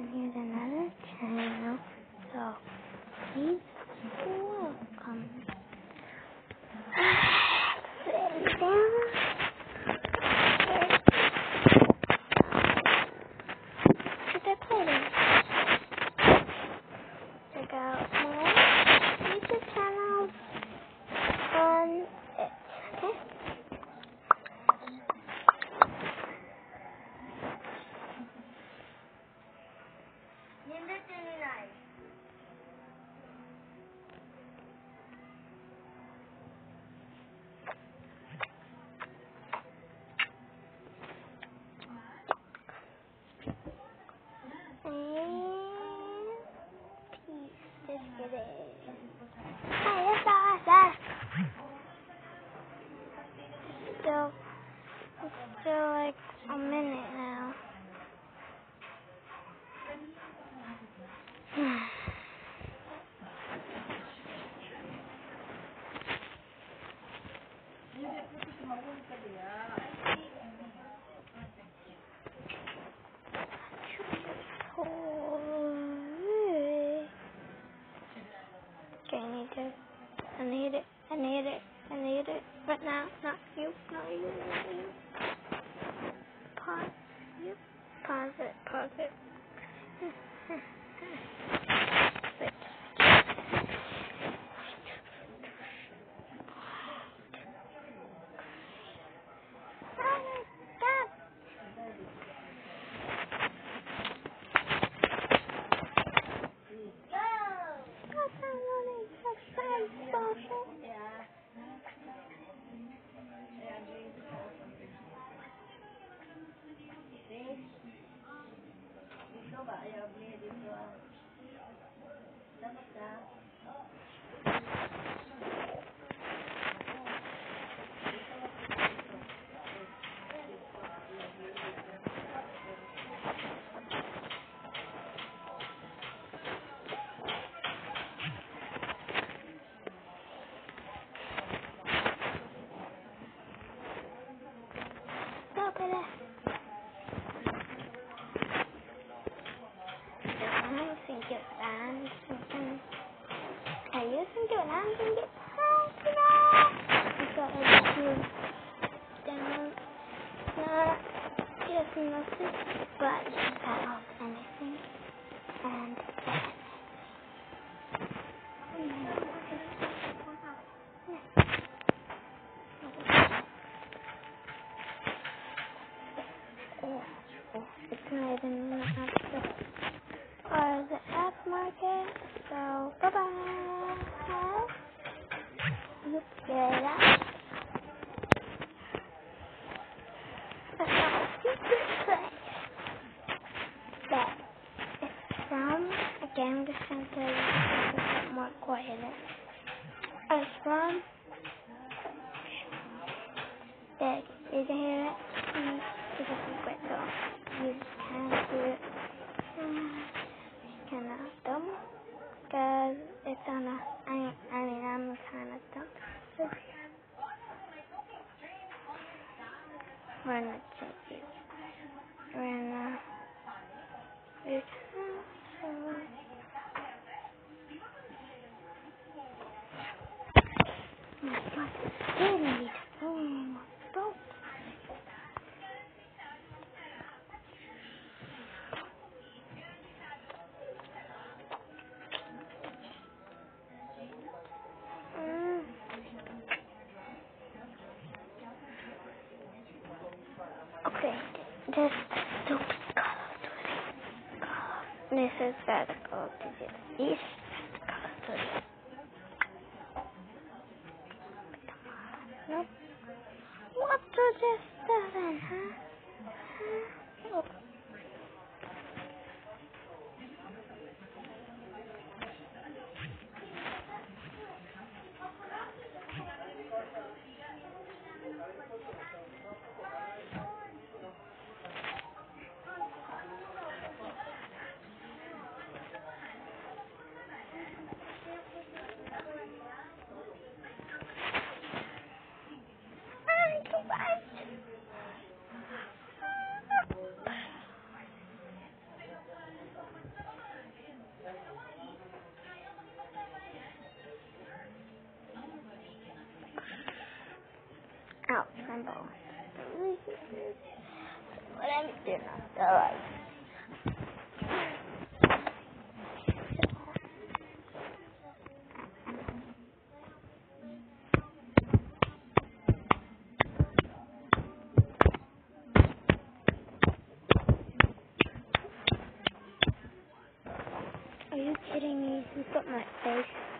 and here's another channel. So please welcome. Sit down. Should I play this? Check out my YouTube channel on it. Okay? Still, it's still like a minute now. Dapat ka. I used to it now. I think it banned now. I a few downloads. Not just nothing, but can off anything. And Oh, it's not even app. Or the market. So, bye bye. Look at that. Again, to tell you a bit more quiet. It's from, that, you hear it? It's a secret, so you can't do it. Um, we're this stupid of Duty. Call- This is bad Call of Duty. This Duty. Nope. What to this seven, huh? Simple. What I'm doing, alright. Are you kidding me? Look at my face.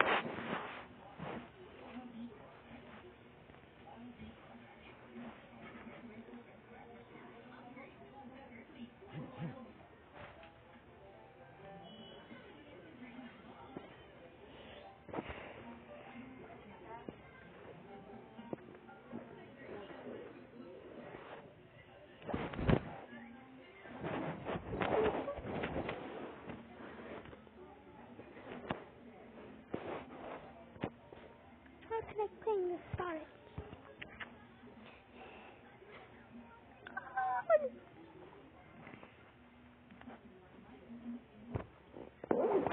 Clean the storage? Oh,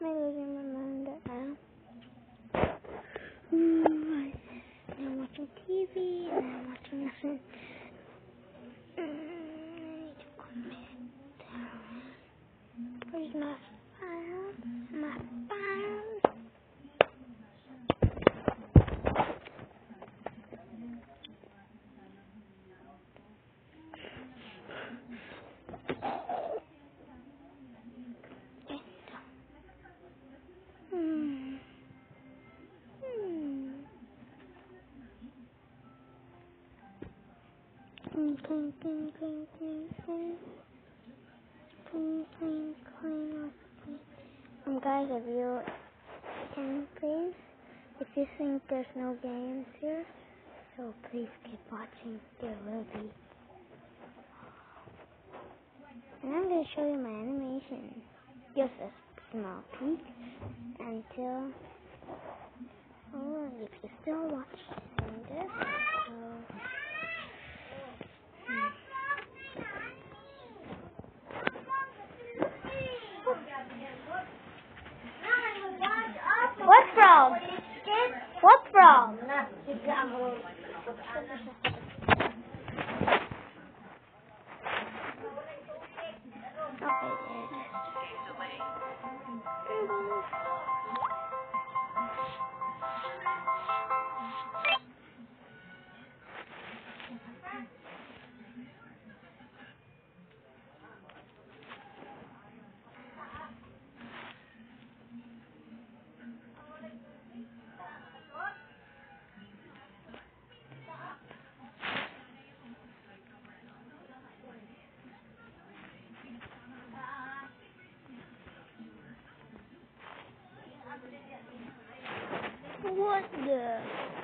Am I losing my mind right now? Mm, I'm watching TV and I'm watching nothing. Mm, I need to commit. Where's my files? My files. Hmm. Hmm. Clean, clean, clean, clean, clean, clean. Clean, clean, clean, guys, if you can, please, if you think there's no games here, so please keep watching. There will be. And I'm going to show you my animation. Just a small peek until, oh, if you still watching this, so, From? What from? The?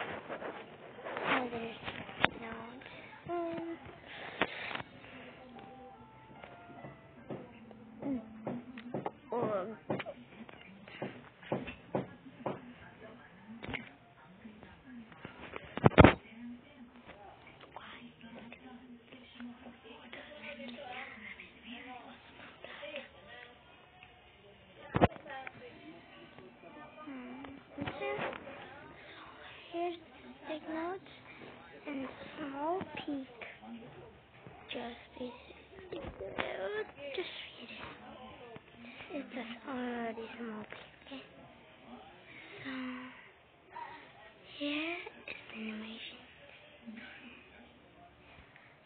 Notes and small peek. Just basic. Just read it. It's just already small peek. Okay? So here is the animation.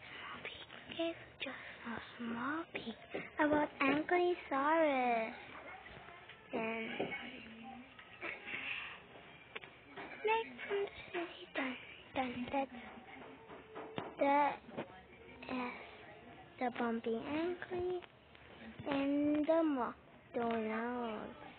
Small peek. Okay, just a small peek about Ankylosaurus. And next That's that is the bumpy ankle and the McDonald's.